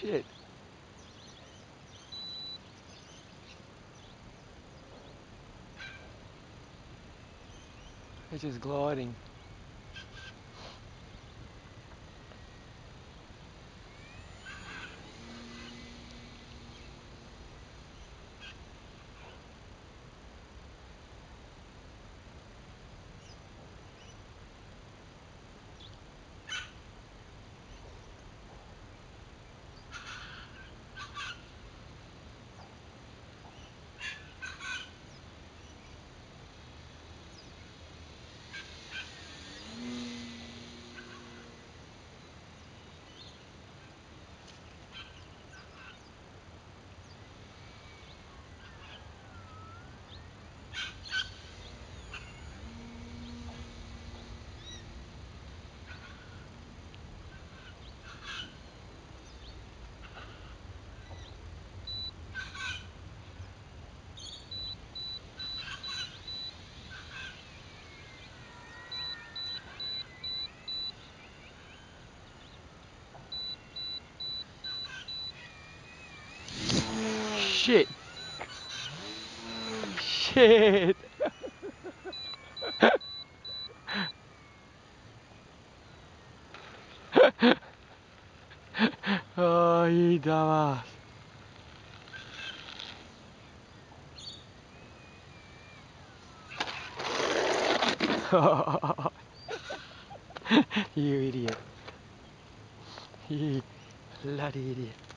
Shit. It's just gliding. Shit. Shit. oh, you dumbass. you idiot. You bloody idiot.